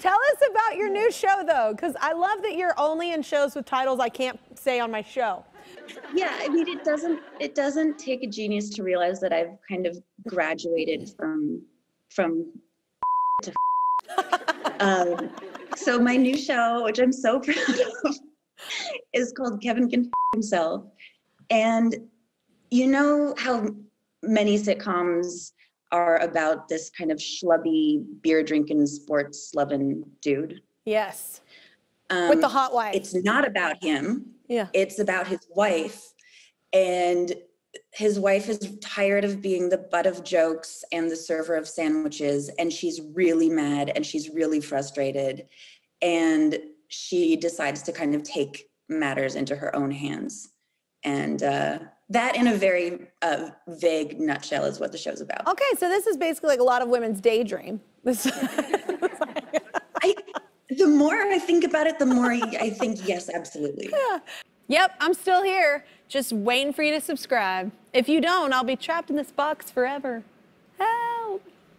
Tell us about your new show, though, because I love that you're only in shows with titles I can't say on my show. Yeah, I mean, it doesn't it doesn't take a genius to realize that I've kind of graduated from from to. um, so my new show, which I'm so proud of, is called Kevin Can Himself, and you know how many sitcoms are about this kind of schlubby, beer drinking, sports loving dude. Yes. Um, With the hot wife. It's not about him. Yeah. It's about his wife. And his wife is tired of being the butt of jokes and the server of sandwiches. And she's really mad and she's really frustrated. And she decides to kind of take matters into her own hands. And uh, that, in a very uh, vague nutshell, is what the show's about. Okay, so this is basically like a lot of women's daydream. I, the more I think about it, the more I think, yes, absolutely. yep, I'm still here, just waiting for you to subscribe. If you don't, I'll be trapped in this box forever. Ah.